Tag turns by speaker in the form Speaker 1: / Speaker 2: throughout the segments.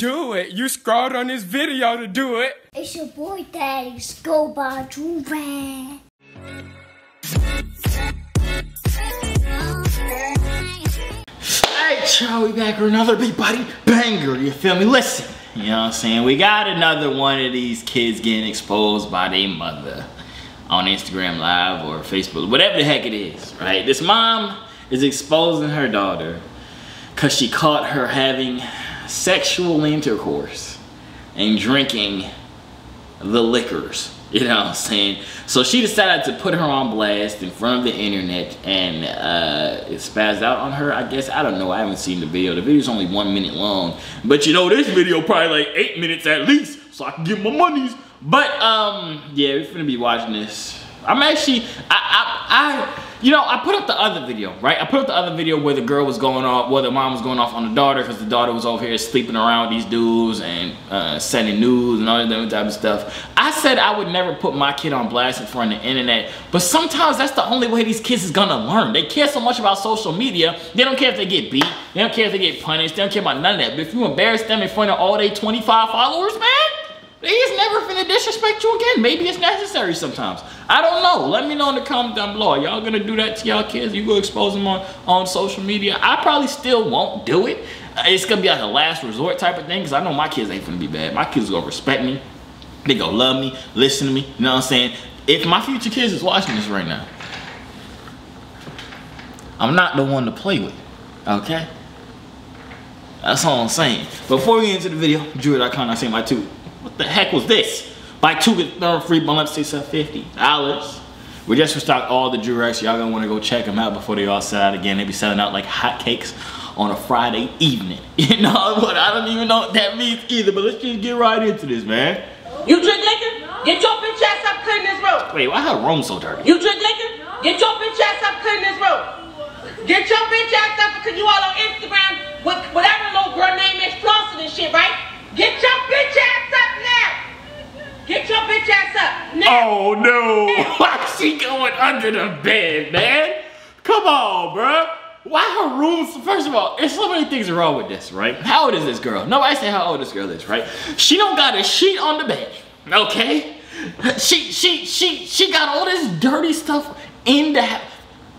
Speaker 1: Do it. You scrolled on this video to do it.
Speaker 2: It's your boy Daddy Scuba Juve.
Speaker 3: Alright, y'all, we back with another Big Buddy Banger, you feel me? Listen, you know what I'm saying? We got another one of these kids getting exposed by their mother on Instagram Live or Facebook, whatever the heck it is, right? This mom is exposing her daughter because she caught her having sexual intercourse and drinking the liquors. You know what I'm saying? So she decided to put her on blast in front of the internet and uh, it spazzed out on her, I guess. I don't know. I haven't seen the video. The video's only one minute long. But you know, this video probably like eight minutes at least so I can get my monies. But um, yeah, we're gonna be watching this. I'm actually, I, I, I, you know, I put up the other video, right? I put up the other video where the girl was going off, where the mom was going off on the daughter because the daughter was over here sleeping around with these dudes and uh, sending news and all that type of stuff. I said I would never put my kid on blast in front of the internet, but sometimes that's the only way these kids is gonna learn. They care so much about social media, they don't care if they get beat, they don't care if they get punished, they don't care about none of that. But if you embarrass them in front of all they 25 followers, man, He's never finna disrespect you again. Maybe it's necessary sometimes. I don't know. Let me know in the comment down below. Y'all gonna do that to y'all kids? You go expose them on, on social media? I probably still won't do it. Uh, It's gonna be like a last resort type of thing because I know my kids ain't finna be bad. My kids gonna respect me. They gonna love me, listen to me. You know what I'm saying? If my future kids is watching this right now, I'm not the one to play with. Okay? That's all I'm saying. Before we get into the video, Drew.com, I say my two. What the heck was this? Buy two get third free bundle at fifty dollars. We just restocked all the Durags. Y'all gonna wanna go check them out before they all sell out again. They be selling out like hotcakes on a Friday evening. You know what? I don't even know what that means either, but let's just get right into this, man.
Speaker 4: You drink liquor? Get your bitch ass up clean this room.
Speaker 3: Wait, why her room so dirty?
Speaker 4: You drink liquor? Get your bitch ass up clean this room. Get your bitch ass up because you all on Instagram with whatever little girl name is flossing and shit, right? Get your bitch ass up. Get your bitch ass up now.
Speaker 3: Oh no! Why she going under the bed, man? Come on, bro. Why her room? First of all, there's so many things wrong with this, right? How old is this girl? Nobody say how old this girl is, right? She don't got a sheet on the bed, okay? She she she she got all this dirty stuff in the house.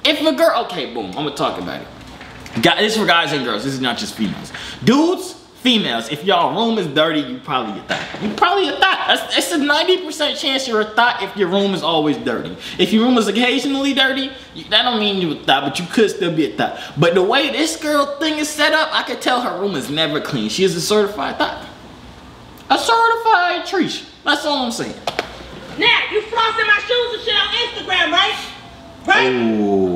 Speaker 3: If a girl, okay, boom, I'm gonna talk about it. Guys, this is for guys and girls. This is not just females. Dudes, females, if y'all room is dirty, you probably a thought. You probably a. That's, it's a 90% chance you're a thought if your room is always dirty. If your room is occasionally dirty, you, that don't mean you a thought, but you could still be a thought. But the way this girl thing is set up, I could tell her room is never clean. She is a certified thought. A certified treat. That's all I'm saying.
Speaker 4: Now, you flossing my shoes and shit on Instagram, right? Right?
Speaker 3: Oh.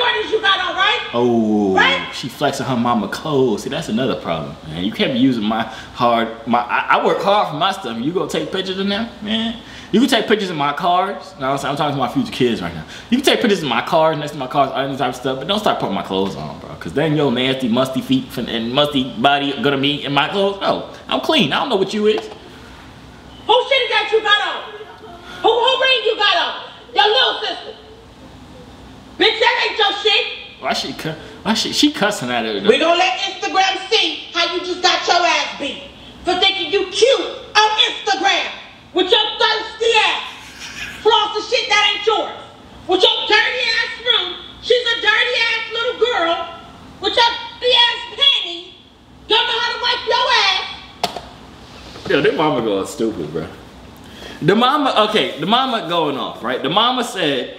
Speaker 4: Right? Then my Jordans you got on, right?
Speaker 3: Oh,
Speaker 4: Right?
Speaker 3: she flexing her mama clothes. See, that's another problem, man. You can't be using my hard, my. I, I work hard for my stuff. You gonna take pictures of them, man? You can take pictures of my cars. No, I'm, I'm talking to my future kids right now. You can take pictures of my cars, next to my cars, all that type of stuff, but don't start putting my clothes on, bro. Cause then your nasty, musty feet and musty body gonna be in my clothes. No, I'm clean. I don't know what you is.
Speaker 4: Who shit is that you got on? Who, who ring you got on? Your little sister. Bitch, that ain't your shit.
Speaker 3: Why she? Why she? She cussing at her.
Speaker 4: We gonna let Instagram see how you just got your ass beat for thinking you cute on Instagram with your thirsty ass. Floss the shit that ain't yours. With your dirty ass room. She's a dirty ass little girl with your dirty ass panties. Don't know how to wipe your ass.
Speaker 3: Yo, their mama going stupid, bro. The mama, okay, the mama going off, right? The mama said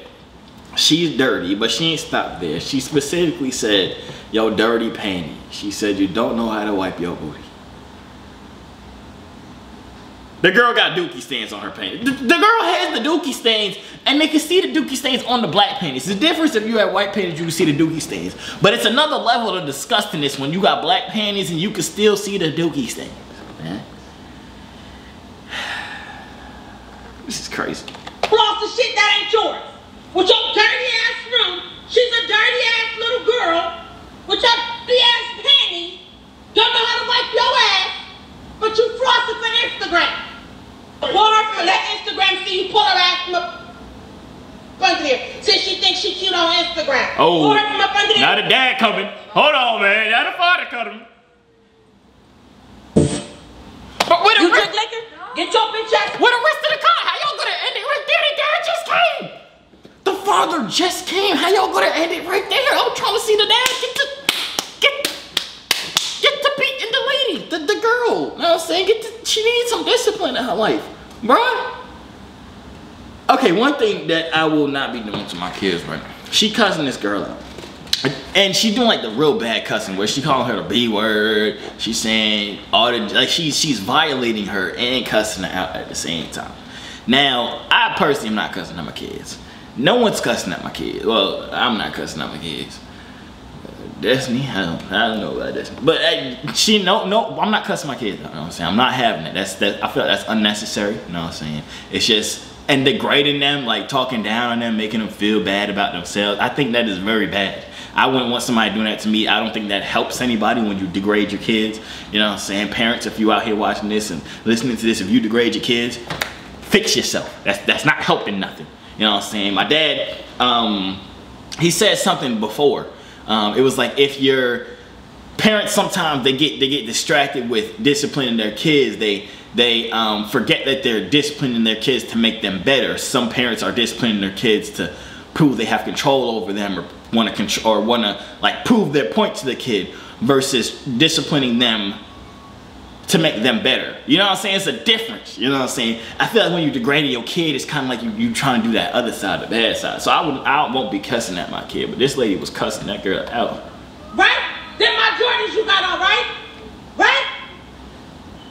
Speaker 3: she's dirty, but she ain't stopped there. She specifically said, yo, dirty panty. She said you don't know how to wipe your booty. The girl got dookie stains on her panties. The, the girl has the dookie stains, and they can see the dookie stains on the black panties. The difference if you had white panties, you can see the dookie stains. But it's another level of disgustingness when you got black panties and you can still see the dookie stains. Man. This is crazy.
Speaker 4: Floss the shit that ain't yours with your dirty ass room. She's a dirty ass little girl with your dirty ass panties. Don't know how to wipe your ass, but you frosted for Instagram. Pull her for let Instagram see you pull her ass from up under there. Since she thinks she cute on Instagram.
Speaker 3: Oh, not a dad coming. Hold on, man. Not a father coming. But what a you drink liquor? Get your bitch ass. What a rest father just came. How y'all gonna end it right there? I'm trying to see the dad get to get get to beating the lady, the, the girl. You know what I'm saying? Get to, she needs some discipline in her life, bruh. Okay, one thing that I will not be doing to my kids, right? now. She cussing this girl out. And she doing like the real bad cussing where she calling her the B word. She's saying all the like she's she's violating her and cussing her out at the same time. Now, I personally am not cussing at my kids. No one's cussing at my kids. Well, I'm not cussing at my kids. Destiny, I don't, I don't know about Destiny. But she, no, no, I'm not cussing my kids. You know what I'm saying? I'm not having it. That's that. I feel like that's unnecessary. You know what I'm saying? It's just and degrading them, like talking down on them, making them feel bad about themselves. I think that is very bad. I wouldn't want somebody doing that to me. I don't think that helps anybody when you degrade your kids. You know what I'm saying? Parents, if you out here watching this and listening to this, if you degrade your kids, fix yourself. That's that's not helping nothing. You know what I'm saying? My dad, um, he said something before. Um, it was like if your parents sometimes they get they get distracted with disciplining their kids. They they um, forget that they're disciplining their kids to make them better. Some parents are disciplining their kids to prove they have control over them or want to control or want to like prove their point to the kid versus disciplining them to make them better. You know what I'm saying? It's a difference. You know what I'm saying? I feel like when you degrading your kid, it's kind of like you you trying to do that other side, the bad side. So I would I won't be cussing at my kid, but this lady was cussing that girl out.
Speaker 4: Right? Then my Jordans you got on, right? Right?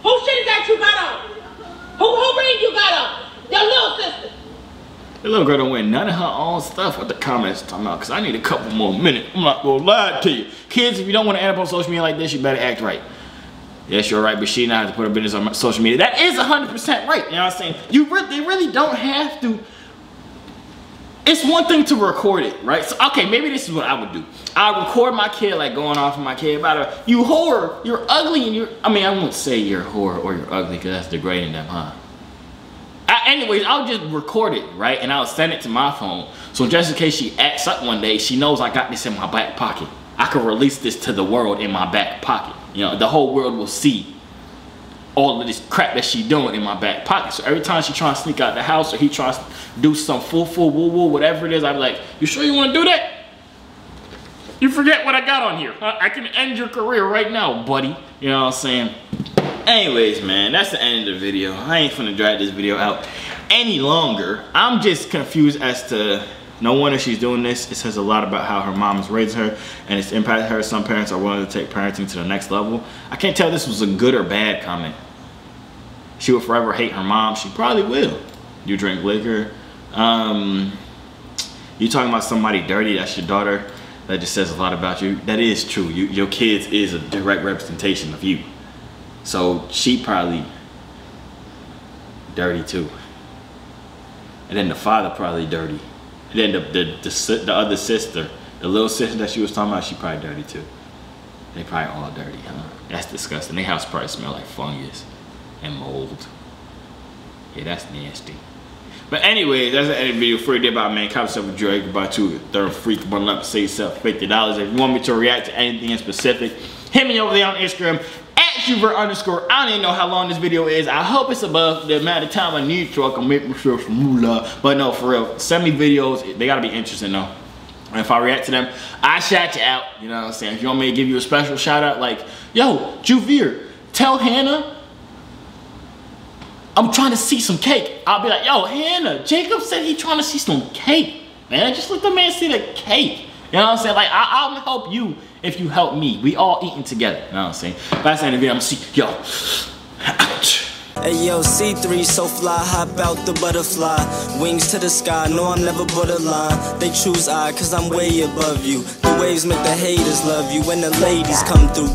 Speaker 4: Who shit that you got on? Who who ring you got on? Your little sister.
Speaker 3: The little girl don't wear none of her own stuff. What the comments talking about? Cause I need a couple more minutes. I'm not gonna lie to you. Kids, if you don't want to end up on social media like this, you better act right. Yes, you're right, but she not have to put her business on social media. That is 100% right. You know what I'm saying? You really, they really don't have to. It's one thing to record it, right? So, okay, maybe this is what I would do. I record my kid like going off on my kid about her. You whore, you're ugly, and you're. I mean, I won't say you're whore or you're ugly because that's degrading them, huh? I, anyways, I'll just record it, right? And I'll send it to my phone. So just in case she acts up one day, she knows I got this in my back pocket. I can release this to the world in my back pocket. You know, the whole world will see all of this crap that she doing in my back pocket. So every time she trying to sneak out the house or he tries to do some full, full, woo, woo, whatever it is, I'm like, you sure you want to do that? You forget what I got on here. I, I can end your career right now, buddy. You know what I'm saying? Anyways, man, that's the end of the video. I ain't finna drag this video out any longer. I'm just confused as to no wonder she's doing this. It says a lot about how her mom is raising her and it's impacted her. Some parents are willing to take parenting to the next level. I can't tell this was a good or bad comment. She will forever hate her mom. She probably will. You drink liquor. Um, you talking about somebody dirty, that's your daughter. That just says a lot about you. That is true. You, your kids is a direct representation of you. So she probably dirty too. And then the father probably dirty. Then the, the, the, the other sister, the little sister that she was talking about, she probably dirty too. They probably all dirty, huh? That's disgusting. Their house probably smell like fungus and mold. Yeah, that's nasty. But anyway, that's the end of the video. For did about man, comment yourself a Drake about you, third freak, bundle up, save yourself $50. If you want me to react to anything in specific, hit me over there on Instagram Joovier underscore. I don't even know how long this video is. I hope it's above the amount of time I need so I can make myself some moolah. Uh, but no, for real, send me videos. They gotta be interesting though. And if I react to them, I shout you out. You know what I'm saying? If you want me to give you a special shout out, like, yo, Joovier, tell Hannah I'm trying to see some cake. I'll be like, yo, Hannah, Jacob said he trying to see some cake. Man, just let the man see the cake. You know what I'm saying? Like, I will help you if you help me. We all eating together. You know what I'm saying? That's the end of the video. I'm see, yo, ouch.
Speaker 5: Hey yo, C3 so fly, hop out the butterfly. Wings to the sky, no I'm never borderline. They choose I, cause I'm way above you. The waves make the haters love you when the ladies come through.